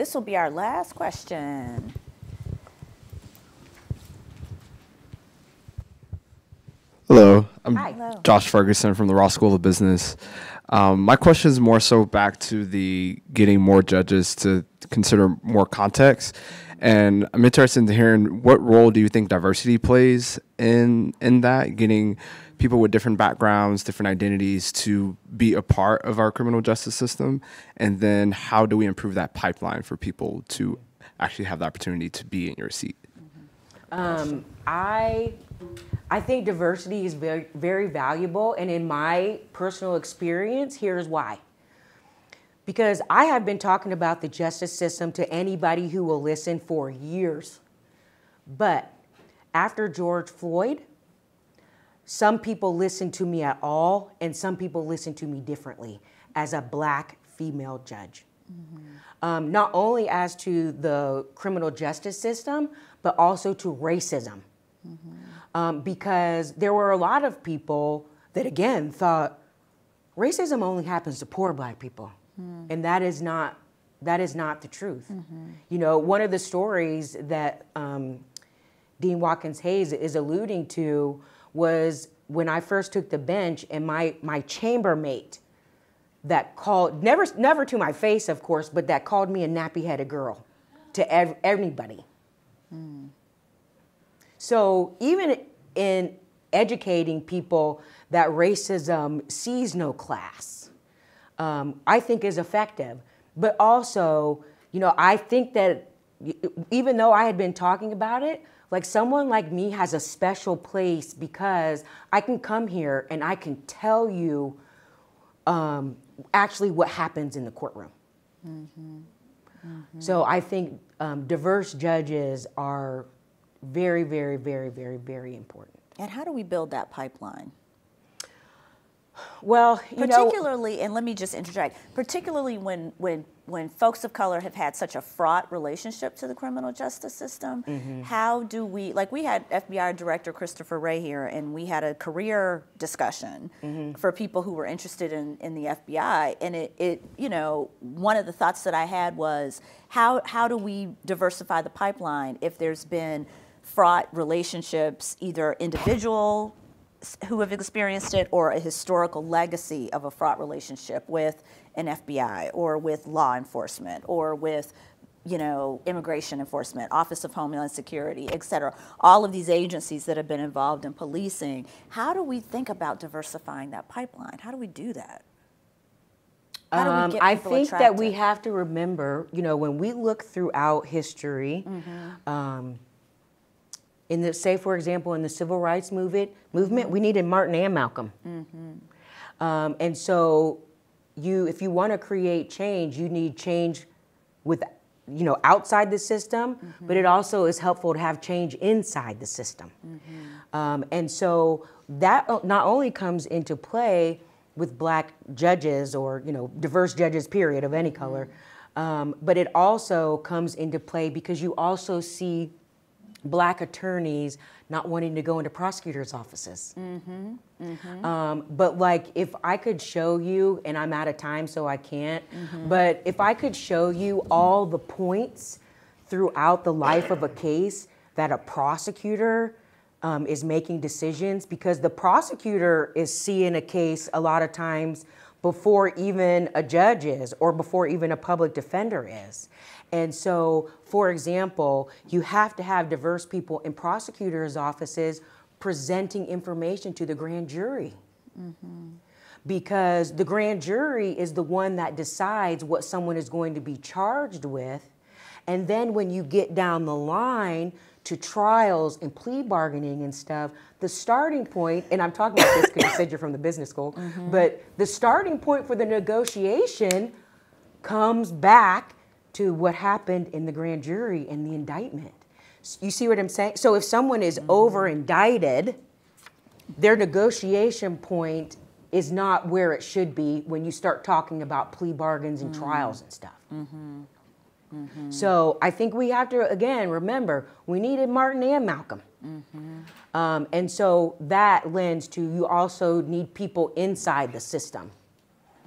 This will be our last question. Hello, I'm Hi. Hello. Josh Ferguson from the Ross School of Business. Um, my question is more so back to the getting more judges to consider more context, and I'm interested in hearing what role do you think diversity plays in in that getting people with different backgrounds, different identities to be a part of our criminal justice system, and then how do we improve that pipeline for people to actually have the opportunity to be in your seat? Um, I I think diversity is very very valuable and in my personal experience here's why. Because I have been talking about the justice system to anybody who will listen for years. But after George Floyd, some people listen to me at all and some people listen to me differently as a black female judge. Um, not only as to the criminal justice system, but also to racism. Um, because there were a lot of people that, again, thought racism only happens to poor black people. Mm-hmm. And that is not. That is not the truth. Mm-hmm. You know, one of the stories that um, Dean Watkins Hayes is alluding to was when I first took the bench and my, my chambermate that called, never, never to my face, of course, but that called me a nappy headed girl to ev- everybody. Mm. So even in educating people that racism sees no class, um, I think is effective. But also, you know, I think that even though I had been talking about it, like someone like me has a special place because I can come here and I can tell you um, actually what happens in the courtroom. So I think um, diverse judges are very, very, very, very, very important. And how do we build that pipeline? Well, you know, particularly and let me just interject particularly when when when folks of color have had such a fraught relationship to the criminal justice system Mm-hmm. how do we like we had fbi director christopher wray here and we had a career discussion Mm-hmm. for people who were interested in, in the fbi and it, it you know one of the thoughts that i had was how how do we diversify the pipeline if there's been fraught relationships either individual who have experienced it or a historical legacy of a fraught relationship with an FBI or with law enforcement or with you know immigration enforcement office of homeland security et cetera. All of these agencies that have been involved in policing how do we think about diversifying that pipeline? How do we do that? How do we um, I think that we have to remember, you know, when we look throughout history, Mm-hmm. um, in the say, for example, in the civil rights movement, movement, we needed Martin and Malcolm, Mm-hmm. um, and so you, if you want to create change, you need change with, you know, outside the system, Mm-hmm. but it also is helpful to have change inside the system. Um, and so that not only comes into play with black judges or you know diverse judges period of any color um, but it also comes into play because you also see black attorneys not wanting to go into prosecutors offices. Um, but like if i could show you and i'm out of time so i can't but if i could show you all the points throughout the life of a case that a prosecutor um, is making decisions because the prosecutor is seeing a case a lot of times before even a judge is or before even a public defender is. And so, for example, you have to have diverse people in prosecutors' offices presenting information to the grand jury mm-hmm. because the grand jury is the one that decides what someone is going to be charged with. And then when you get down the line to trials and plea bargaining and stuff, the starting point, and I'm talking about this because you said you're from the business school, mm-hmm. but the starting point for the negotiation comes back to what happened in the grand jury and the indictment. You see what I'm saying? So if someone is mm-hmm. over indicted, their negotiation point is not where it should be when you start talking about plea bargains and mm-hmm. trials and stuff. Mm-hmm. So I think we have to again remember we needed Martin and Malcolm, mm-hmm. um, and so that lends to you also need people inside the system.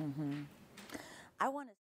Mm-hmm. I want to